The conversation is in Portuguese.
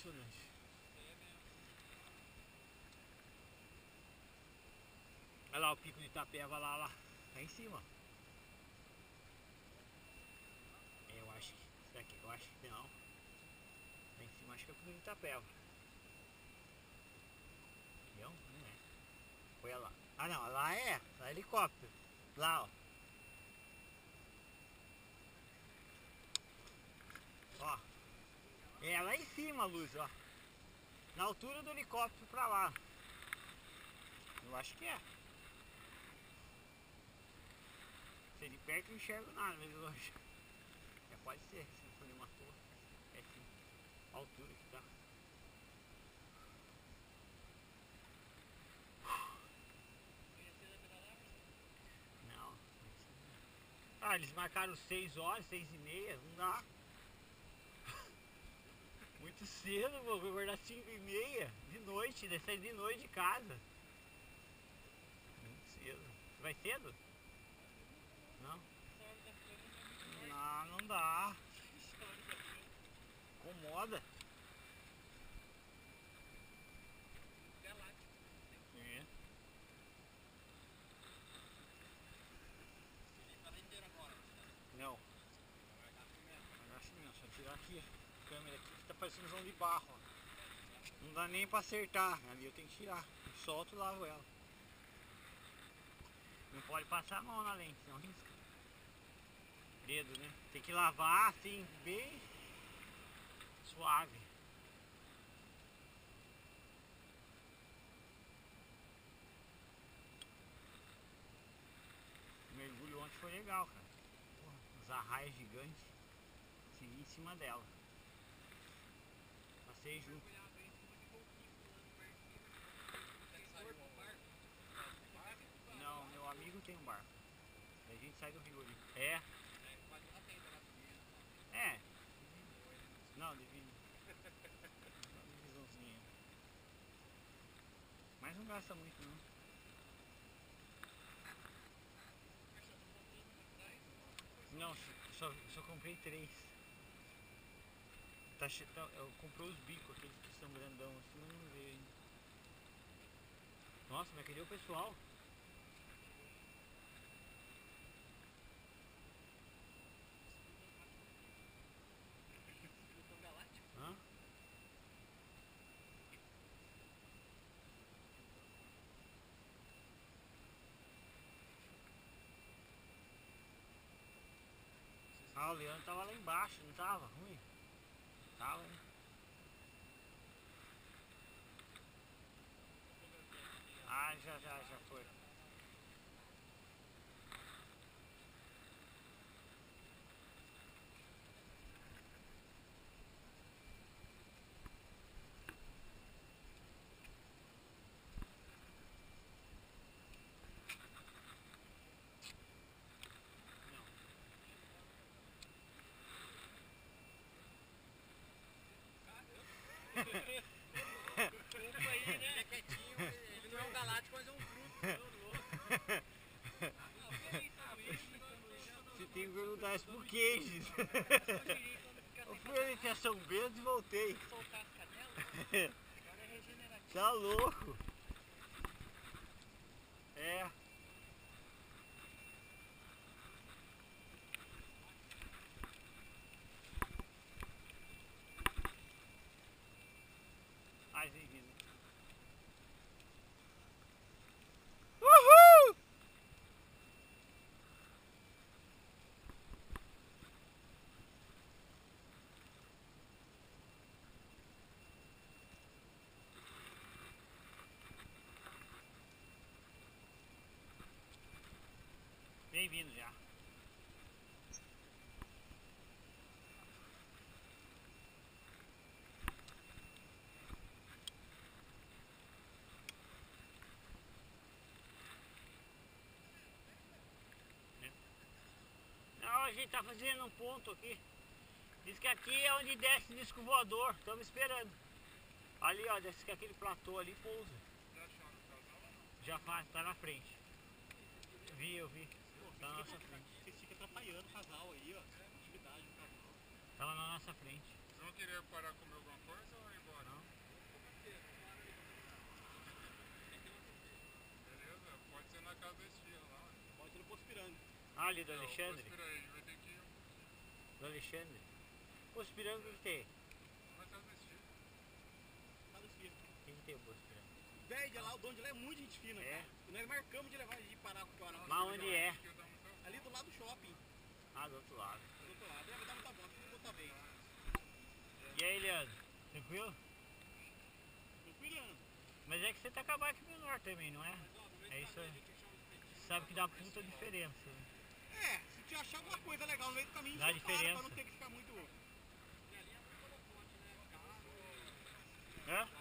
impressionante. Olha lá o pico de Itapeva lá, lá. tá em cima. É, eu acho que. Será que eu acho que não? Tá em cima acho que é o pico de Itapeva. Não, não é. Olha lá. Ah não, lá é. Lá é helicóptero. Lá, ó. Lá em cima a luz, ó. Na altura do helicóptero pra lá. Eu acho que é. Se de perto não enxergo nada, mas longe. É, pode ser, se for de uma torre. É sim. A altura que tá. Não. Ah, eles marcaram 6 horas, 6 e meia, não dá. Muito cedo, vou acordar 5 e meia de noite, né? sair de noite de casa. Muito cedo. Você vai cedo? Não? Não, não dá. Incomoda. É. Não. Acho que não, só tirar aqui a câmera aqui parecendo João de barro. ó. Não dá nem pra acertar, ali eu tenho que tirar. Eu solto e lavo ela. Não pode passar a mão na lente, senão risca. Dedo, né? Tem que lavar assim, bem suave. O mergulho ontem foi legal, cara. Os arraias gigantes. Segui em cima dela. Passei junto. Não, meu amigo tem um barco. A gente sai do rio ali. É? É. Não, divino. Só divisãozinha. Mas não gasta muito não. Não, só, só comprei três. Tá, che- tá, eu comprei os bicos, aqueles que são grandão assim, mas não veio. Nossa, mas cadê o pessoal? Ah, o Leandro tava lá embaixo, não tava? Ruim? Tava, né? Ah, já, já, já foi. Ele é quietinho, ele não é um galáctico, mas é um bruto. Você tem que perguntar Queijes. Eu fui ali até São Bento e voltei. Soltar as canelas, agora é regenerativo. Tá louco? É. Mais bem-vindo. Bem-vindo já. Não, a gente tá fazendo um ponto aqui. Diz que aqui é onde desce disco voador. Estamos esperando. Ali, ó, desce que aquele platô ali pousa. Já faz, tá na frente. Vi, eu vi. Tá na nossa frente. Vocês ficam atrapalhando o casal aí, ó. Atividade do casal. Tava na nossa frente. Vocês vão querer parar comer alguma coisa ou ir embora? Não. Beleza? Pode ser na Ah, ali do É, Alexandre? Espera aí, vai ter que ir Do Alexandre. Poço Piranga o que tem? Vai estar nesse dia. Tá no esfirro. O que que tem o Poço Piranga? velho lá, o dono de lá é muito gente fina. É. E nós marcamos de levar a de parar com o Guará. Mas onde lá. é? Ali do lado do shopping. Ah, do outro lado. Do outro lado. Vai dar muita volta, tudo tá bem. E aí, Leandro? Tranquilo? Tranquilo, Leandro. Mas é que você tá acabando aqui menor também, não é? É tá isso aí. Sabe que dá puta diferença. Né? É, se te achar alguma coisa legal no meio do caminho, dá diferença. Para, pra não ter que ficar muito... Hã?